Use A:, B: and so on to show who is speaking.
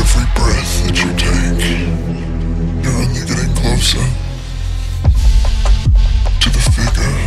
A: every breath that you take, you're only getting closer to the figure.